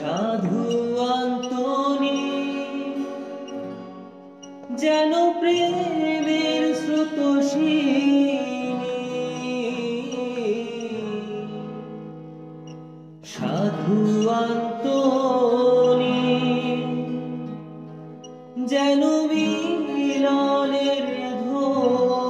সাধু আন্তনি যেন প্রেমের স্রোতসিনী। সাধু আন্তনি যেন মিলনের ধ্বনি।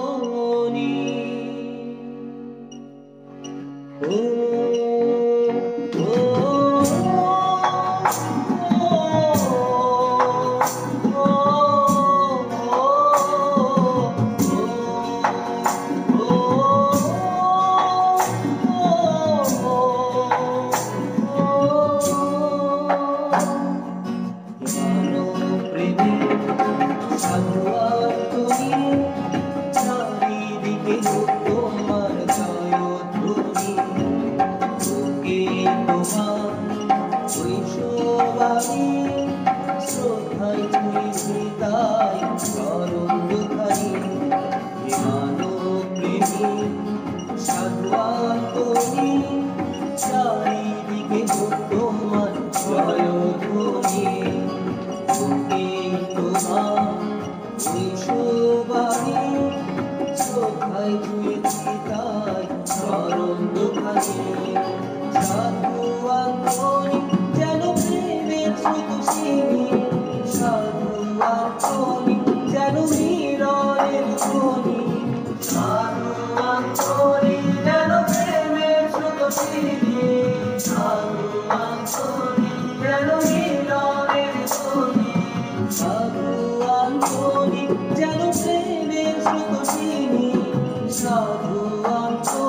শ্রদ্ধায় চরণ দুখানি হে মানব প্রেমী সাধুয়াতনি চারিদিকে তোমার জয়ধ্বনি বুকে তোমার ঐশ্ববাণী শ্রদ্ধায় তাই চরণ দুখানি সাধু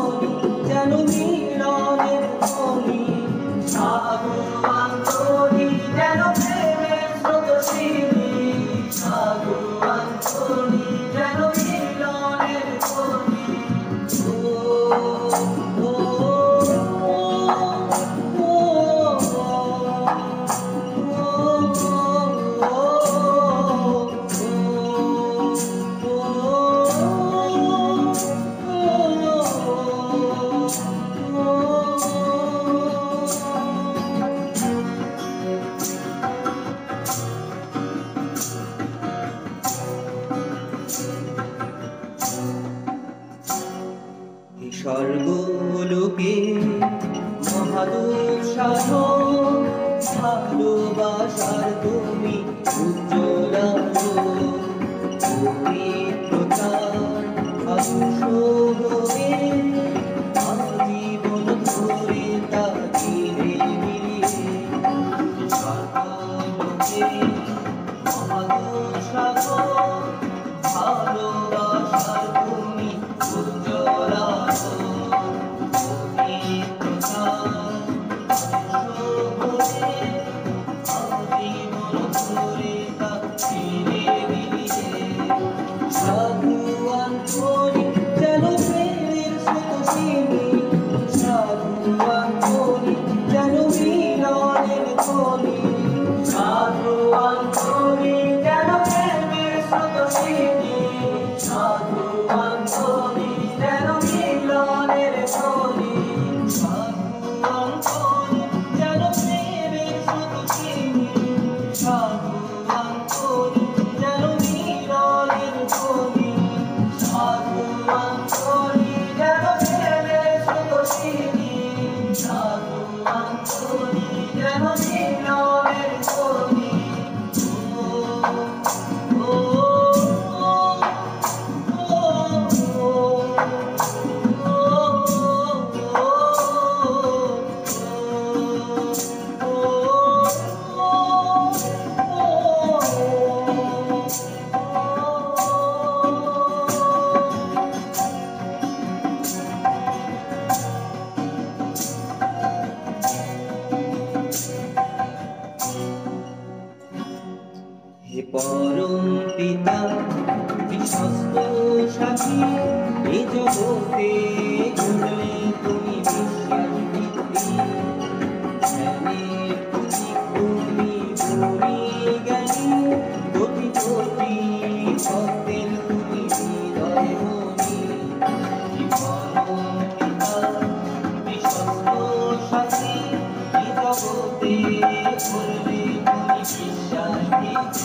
স্বর্গলোকে মহাদুঃসাহ ভালোবাসার তুমি উজ্জ্বলালো পবিত্রতার আদর্শ হয়ে আজীবন ধরে তা ধীরে ধীরে ভালোবাসার তুমি উজ্জ্বলালো মিলনের ধ্বনি পরম পিতা, বিশ্বস্ত সাথী এ জগতে ঘুরলে তুমি বিশ্বাস ভিত্তি জ্ঞানের প্রতি তুমি ভরি জ্ঞানী কোটি কোটি ভক্তের তুমি হৃদয় মনি পরম পিতা বিশ্বস্ত সাথী এ জগতে করবে তুমি বিশ্বাস দিতে